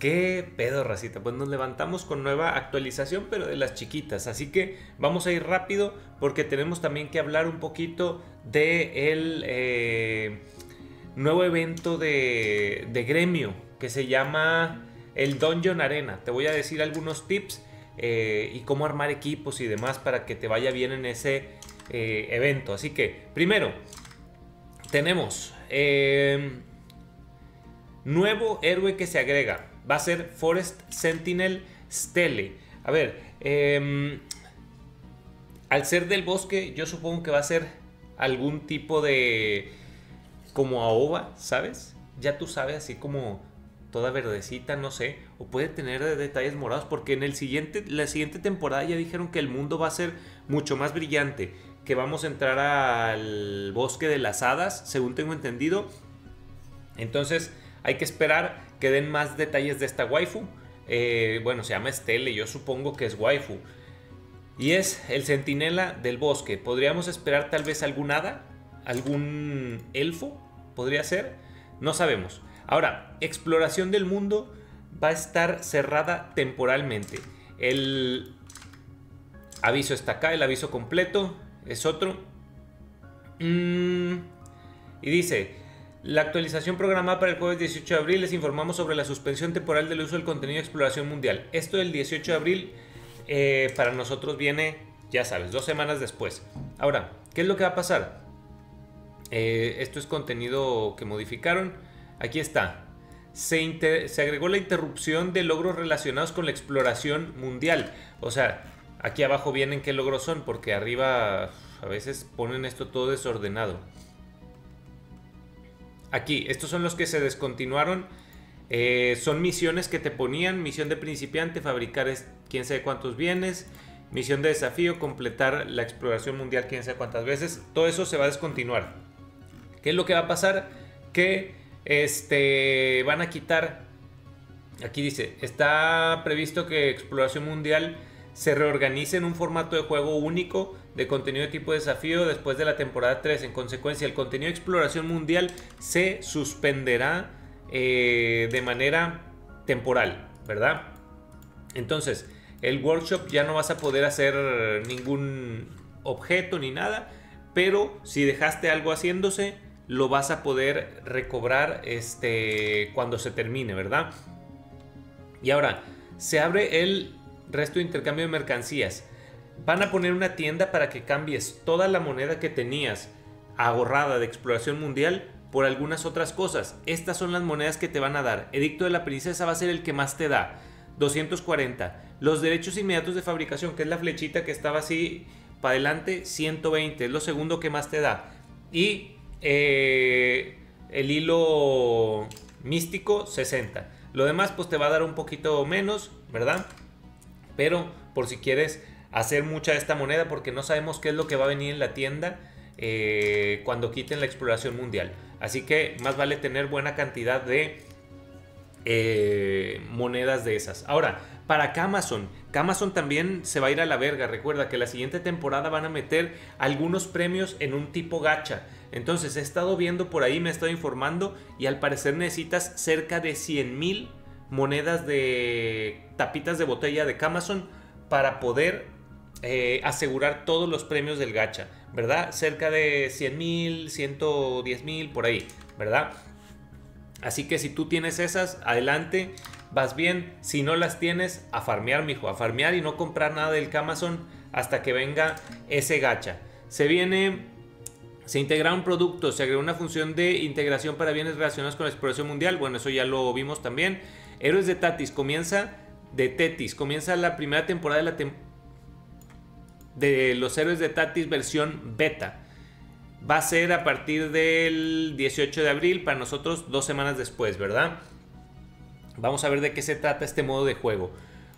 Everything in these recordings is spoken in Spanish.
¿Qué pedo, racita? Pues nos levantamos con nueva actualización, pero de las chiquitas. Así que vamos a ir rápido porque tenemos también que hablar un poquito de el eh, nuevo evento de, gremio que se llama el Dungeon Arena. Te voy a decir algunos tips eh, y cómo armar equipos y demás para que te vaya bien en ese eh, evento. Así que, primero, tenemos nuevo héroe que se agrega va a ser Forest Sentinel Stele. A ver, em, al ser del bosque, yo supongo que va a ser algún tipo de. como aoba, ¿sabes? Ya tú sabes, así como toda verdecita, no sé. O puede tener detalles morados, porque en el siguiente, la siguiente temporada ya dijeron que el mundo va a ser mucho más brillante. Que vamos a entrar al bosque de las hadas, según tengo entendido. Entonces, hay que esperar que den más detalles de esta waifu. Eh, bueno, se llama Estelle, yo supongo que es waifu. Y es el centinela del bosque. ¿Podríamos esperar tal vez algún hada? ¿Algún elfo? ¿Podría ser? No sabemos. Ahora, exploración del mundo va a estar cerrada temporalmente. El aviso está acá, el aviso completo es otro. Mm, y dice, la actualización programada para el jueves 18 de abril les informamos sobre la suspensión temporal del uso del contenido de exploración mundial. Esto del 18 de abril eh, para nosotros viene, ya sabes, dos semanas después. Ahora, ¿qué es lo que va a pasar? Eh, esto es contenido que modificaron. Aquí está. Se, se agregó la interrupción de logros relacionados con la exploración mundial. O sea, aquí abajo vienen qué logros son, porque arriba a veces ponen esto todo desordenado. Aquí, estos son los que se descontinuaron. Eh, son misiones que te ponían, misión de principiante, fabricar quién sabe cuántos bienes, misión de desafío, completar la exploración mundial quién sabe cuántas veces. Todo eso se va a descontinuar. ¿Qué es lo que va a pasar? Que este, van a quitar, aquí dice, está previsto que exploración mundial se reorganice en un formato de juego único de contenido de tipo desafío después de la temporada 3. En consecuencia, el contenido de exploración mundial se suspenderá eh, de manera temporal, ¿verdad? Entonces, el workshop ya no vas a poder hacer ningún objeto ni nada, pero si dejaste algo haciéndose, lo vas a poder recobrar este, cuando se termine, ¿verdad? Y ahora, se abre el resto de intercambio de mercancías. Van a poner una tienda para que cambies toda la moneda que tenías ahorrada de exploración mundial por algunas otras cosas. Estas son las monedas que te van a dar. Edicto de la princesa va a ser el que más te da. 240. Los derechos inmediatos de fabricación, que es la flechita que estaba así para adelante, 120. Es lo segundo que más te da. Y eh, el hilo místico, 60. Lo demás pues te va a dar un poquito menos, ¿verdad? Pero por si quieres hacer mucha de esta moneda porque no sabemos qué es lo que va a venir en la tienda eh, cuando quiten la exploración mundial. Así que más vale tener buena cantidad de eh, monedas de esas. Ahora, para Amazon, Amazon también se va a ir a la verga. Recuerda que la siguiente temporada van a meter algunos premios en un tipo gacha. Entonces he estado viendo por ahí, me he estado informando y al parecer necesitas cerca de 100 mil monedas de tapitas de botella de Amazon para poder eh, asegurar todos los premios del gacha, ¿verdad? Cerca de 100 mil, 110 mil, por ahí, ¿verdad? Así que si tú tienes esas, adelante, vas bien. Si no las tienes, a farmear, mijo, a farmear y no comprar nada del Amazon hasta que venga ese gacha. Se viene, se integra un producto, se agregó una función de integración para bienes relacionados con la exploración mundial. Bueno, eso ya lo vimos también. Héroes de Tatis comienza de Tetis, comienza la primera temporada de la temporada de los héroes de Tatis versión beta. Va a ser a partir del 18 de abril, para nosotros dos semanas después, ¿verdad? Vamos a ver de qué se trata este modo de juego.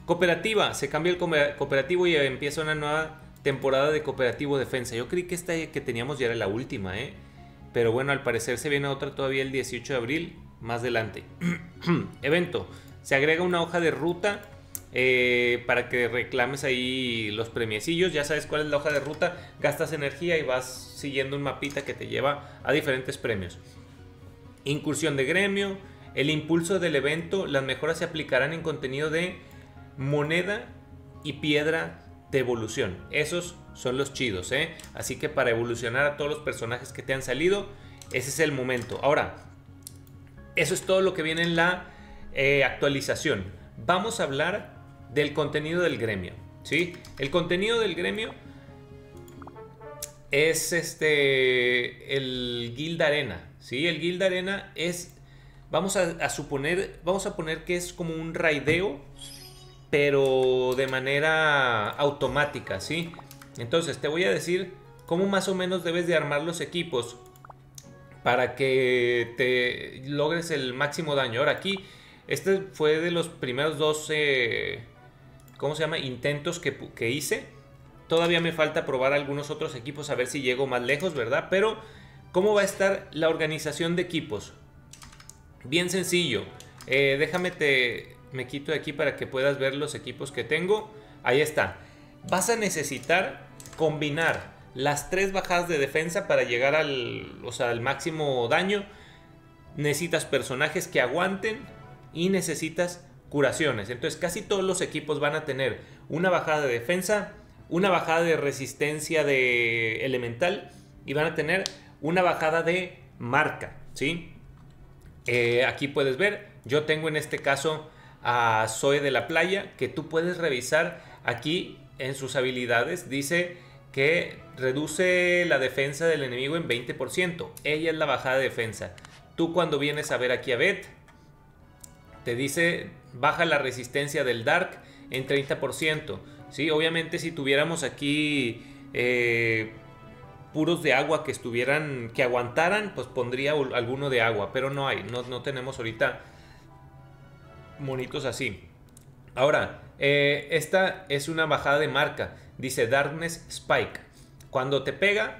Cooperativa, se cambia el cooperativo y empieza una nueva temporada de cooperativo defensa. Yo creí que esta que teníamos ya era la última, ¿eh? Pero bueno, al parecer se viene otra todavía el 18 de abril, más adelante. Evento, se agrega una hoja de ruta eh, para que reclames ahí los premiecillos. Ya sabes cuál es la hoja de ruta, gastas energía y vas siguiendo un mapita que te lleva a diferentes premios. Incursión de gremio, El impulso del evento, las mejoras se aplicarán en contenido de moneda y piedra de evolución. Esos son los chidos, ¿eh? Así que para evolucionar a todos los personajes que te han salido, ese es el momento. Ahora, eso es todo lo que viene en la eh, actualización. Vamos a hablar del contenido del gremio, ¿sí? El contenido del gremio es este el Guild Arena, ¿sí? El Guild Arena es vamos a, suponer, vamos a poner que es como un raideo pero de manera automática, ¿sí? Entonces te voy a decir cómo más o menos debes de armar los equipos para que te logres el máximo daño. Ahora aquí, este fue de los primeros dos, ¿cómo se llama? Intentos que, que hice. Todavía me falta probar algunos otros equipos a ver si llego más lejos, ¿verdad? Pero, ¿cómo va a estar la organización de equipos? Bien sencillo. Eh, déjame te, me quito de aquí para que puedas ver los equipos que tengo. Ahí está. Vas a necesitar combinar las tres bajadas de defensa para llegar al, al máximo daño. Necesitas personajes que aguanten y necesitas curaciones. Entonces casi todos los equipos van a tener una bajada de defensa, una bajada de resistencia de elemental y van a tener una bajada de marca. ¿sí? Eh, aquí puedes ver, yo tengo en este caso a Zoe de la Playa, que tú puedes revisar aquí en sus habilidades. Dice que reduce la defensa del enemigo en 20%. Ella es la bajada de defensa. Tú cuando vienes a ver aquí a Beth, te dice baja la resistencia del Dark en 30%. ¿sí? Obviamente si tuviéramos aquí eh, puros de agua que estuvieran, que aguantaran, pues pondría alguno de agua, pero no hay, no, no tenemos ahorita monitos así. Ahora, eh, esta es una bajada de marca. Dice Darkness Spike. Cuando te pega,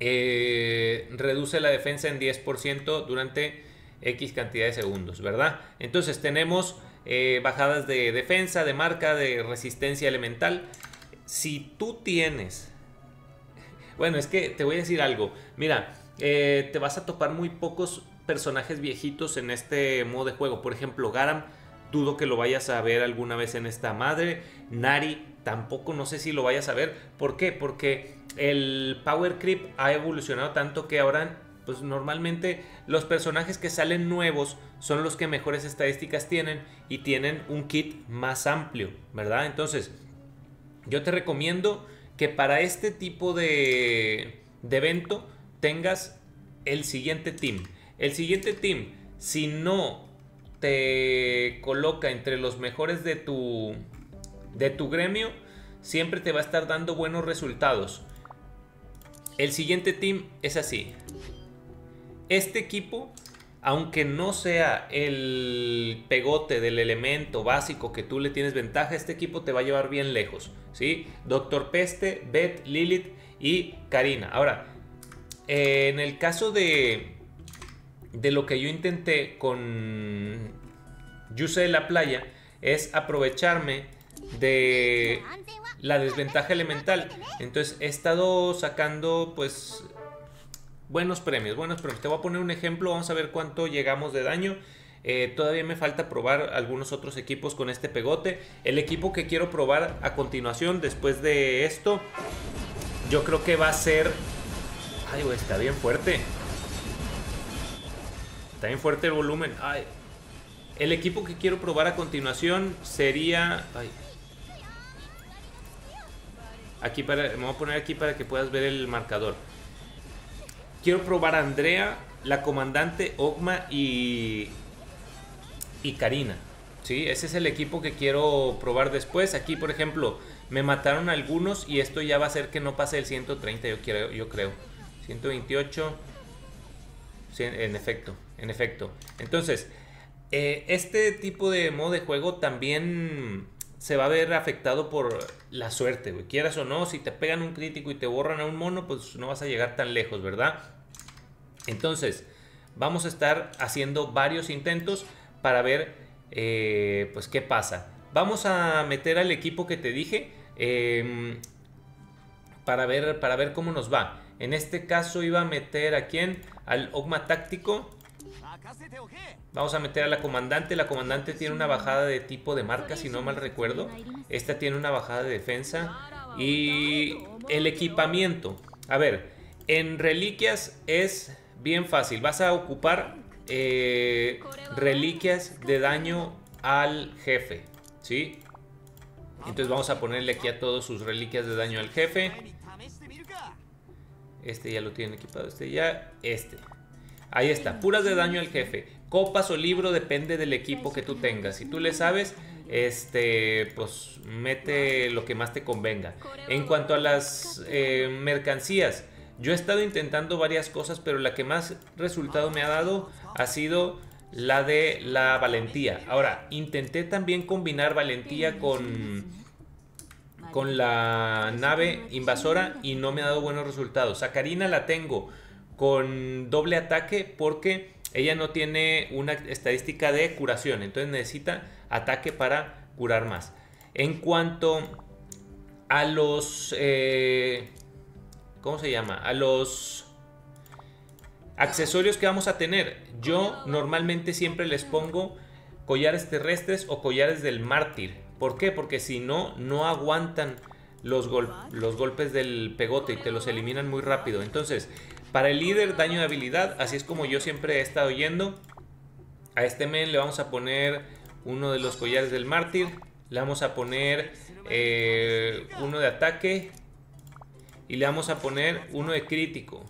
eh, reduce la defensa en 10% durante X cantidad de segundos, ¿verdad? Entonces tenemos eh, bajadas de defensa, de marca, de resistencia elemental. Si tú tienes... Bueno, es que te voy a decir algo. Mira, te vas a topar muy pocos personajes viejitos en este modo de juego. Por ejemplo, Garam, dudo que lo vayas a ver alguna vez en esta madre. Nari, tampoco no sé si lo vayas a ver. ¿Por qué? Porque el Power Creep ha evolucionado tanto que ahora, pues normalmente los personajes que salen nuevos son los que mejores estadísticas tienen y tienen un kit más amplio, ¿verdad? Entonces, yo te recomiendo que para este tipo de, evento tengas el siguiente team. El siguiente team, si no te coloca entre los mejores de tu, de tu gremio, siempre te va a estar dando buenos resultados. El siguiente team es así. Este equipo, aunque no sea el pegote del elemento básico que tú le tienes ventaja, este equipo te va a llevar bien lejos. ¿sí? Doctor Peste, Beth, Lilith y Karina. Ahora, en el caso de, de lo que yo intenté con Yuse de la Playa es aprovecharme de la desventaja elemental. Entonces he estado sacando pues buenos premios, buenos premios. Te voy a poner un ejemplo, vamos a ver cuánto llegamos de daño. Eh, todavía me falta probar algunos otros equipos con este pegote. El equipo que quiero probar a continuación después de esto, yo creo que va a ser... Ay, está bien fuerte. Está bien fuerte el volumen. El equipo que quiero probar a continuación sería... Aquí para, me voy a poner aquí para que puedas ver el marcador. Quiero probar a Andrea, la comandante, Ogma y, y Karina. ¿sí? Ese es el equipo que quiero probar después. Aquí, por ejemplo, me mataron algunos y esto ya va a hacer que no pase el 130, yo, quiero, yo creo. 128. en efecto en efecto. Entonces, eh, este tipo de modo de juego también se va a ver afectado por la suerte, Quieras o no, si te pegan un crítico y te borran a un mono, pues no vas a llegar tan lejos, ¿verdad? Entonces, vamos a estar haciendo varios intentos para ver, eh, pues, qué pasa. Vamos a meter al equipo que te dije em, para, ver, para ver cómo nos va. En este caso iba a meter a quién? Al Ogma Táctico Vamos a meter a la comandante. La comandante tiene una bajada de tipo de marca, si no mal recuerdo. Esta tiene una bajada de defensa. Y el equipamiento. A ver, en reliquias es bien fácil. Vas a ocupar eh, reliquias de daño al jefe. ¿Sí? Entonces vamos a ponerle aquí a todos sus reliquias de daño al jefe. Este ya lo tienen equipado, este ya, este. Ahí está, puras de daño al jefe. Copas o libro depende del equipo que tú tengas. Si tú le sabes, este, pues mete lo que más te convenga. En cuanto a las eh, mercancías, yo he estado intentando varias cosas, pero la que más resultado me ha dado ha sido la de la valentía. Ahora, intenté también combinar valentía con, con la nave invasora y no me ha dado buenos resultados. A Karina la tengo con doble ataque porque ella no tiene una estadística de curación, entonces necesita ataque para curar más. En cuanto a los... Eh, ¿Cómo se llama? A los accesorios que vamos a tener. Yo normalmente siempre les pongo collares terrestres o collares del mártir. ¿Por qué? Porque si no, no aguantan los, los golpes del pegote y te los eliminan muy rápido. Entonces, para el líder, daño de habilidad, así es como yo siempre he estado yendo. A este men le vamos a poner uno de los collares del mártir. Le vamos a poner eh, uno de ataque. Y le vamos a poner uno de crítico.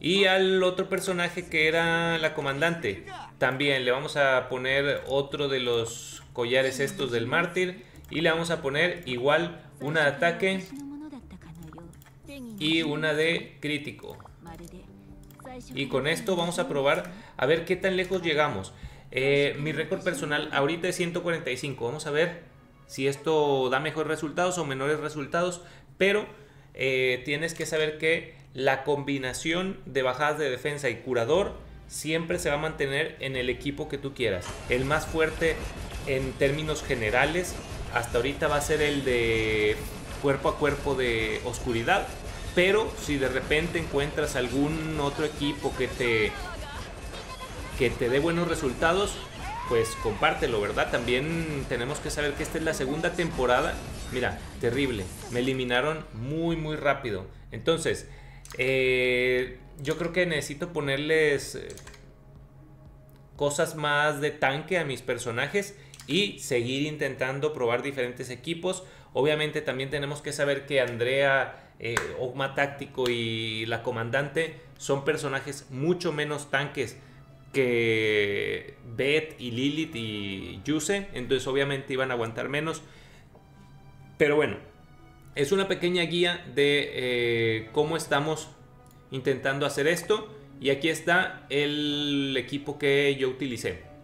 Y al otro personaje que era la comandante. También le vamos a poner otro de los collares estos del mártir. Y le vamos a poner igual una de ataque y una de crítico. Y con esto vamos a probar a ver qué tan lejos llegamos. Eh, mi récord personal ahorita es 145. Vamos a ver si esto da mejores resultados o menores resultados. Pero eh, tienes que saber que la combinación de bajadas de defensa y curador siempre se va a mantener en el equipo que tú quieras. El más fuerte en términos generales hasta ahorita va a ser el de cuerpo a cuerpo de oscuridad. Pero si de repente encuentras algún otro equipo que te que te dé buenos resultados, pues compártelo, ¿verdad? También tenemos que saber que esta es la segunda temporada. Mira, terrible. Me eliminaron muy, muy rápido. Entonces, eh, yo creo que necesito ponerles eh, cosas más de tanque a mis personajes y seguir intentando probar diferentes equipos. Obviamente también tenemos que saber que Andrea, eh, Ogma Táctico y la comandante son personajes mucho menos tanques que Beth y Lilith y Yuse. Entonces obviamente iban a aguantar menos. Pero bueno, es una pequeña guía de eh, cómo estamos intentando hacer esto. Y aquí está el equipo que yo utilicé.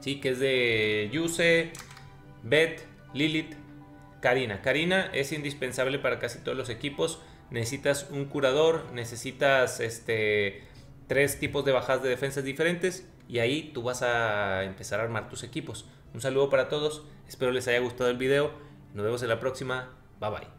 ¿sí? que es de Yuse, Beth, Lilith, Karina. Karina es indispensable para casi todos los equipos. Necesitas un curador, necesitas este, tres tipos de bajadas de defensas diferentes y ahí tú vas a empezar a armar tus equipos. Un saludo para todos, espero les haya gustado el video, nos vemos en la próxima, bye bye.